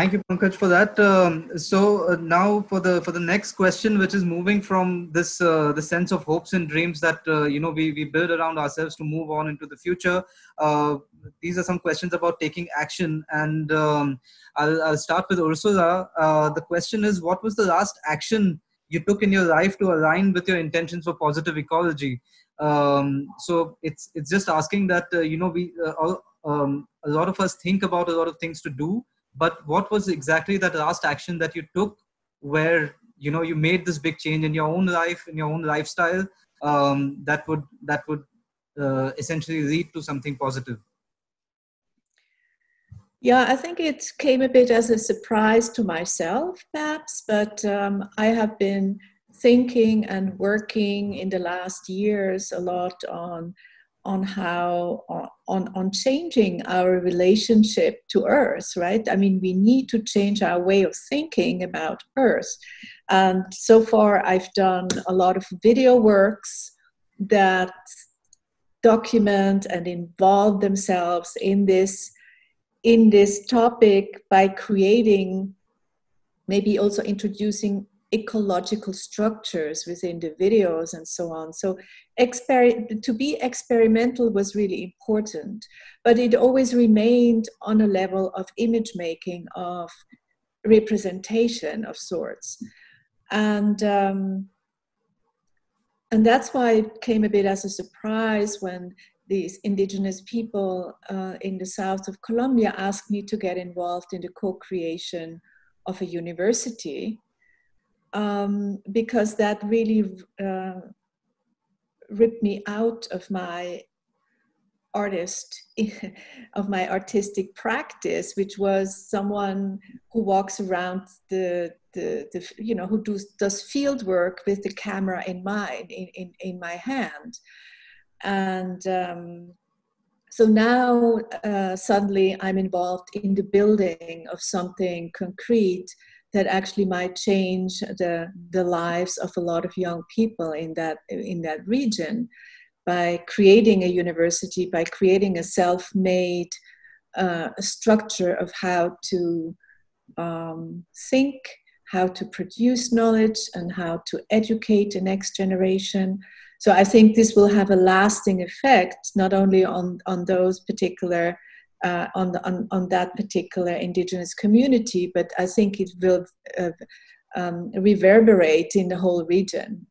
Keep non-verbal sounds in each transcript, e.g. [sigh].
Thank you, Pankaj, for that. Um, so uh, now for the for the next question, which is moving from this uh, the sense of hopes and dreams that uh, you know we we build around ourselves to move on into the future. Uh, these are some questions about taking action, and um, I'll I'll start with Ursula. Uh, the question is, what was the last action you took in your life to align with your intentions for positive ecology? Um, so it's it's just asking that uh, you know we all, um, a lot of us think about a lot of things to do but what was exactly that last action that you took where you know you made this big change in your own life in your own lifestyle um, that would that would uh, essentially lead to something positive? Yeah i think it came a bit as a surprise to myself perhaps but um, i have been thinking and working in the last years a lot on on how on on changing our relationship to earth right? I mean we need to change our way of thinking about earth. And so far i've done a lot of video works that document and involve themselves in this in this topic by creating maybe also introducing ecological structures within the videos and so on. So exper- to be experimental was really important, but it always remained on a level of image making, of representation of sorts. And um, and that's why it came a bit as a surprise when these indigenous people uh, in the south of Colombia asked me to get involved in the co-creation of a university um, because that really uh, ripped me out of my artist [laughs] of my artistic practice which was someone who walks around the the, the you know who does does field work with the camera in mind in, in, in my hand. And um, so now uh, suddenly i'm involved in the building of something concrete that actually might change the, the lives of a lot of young people in that, in that region by creating a university, by creating a self made uh, structure of how to um, think, how to produce knowledge, and how to educate the next generation. So I think this will have a lasting effect, not only on, on those particular uh, on, the, on, on that particular indigenous community, but I think it will uh, um, reverberate in the whole region.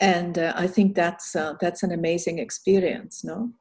And uh, I think that's uh, that's an amazing experience, no?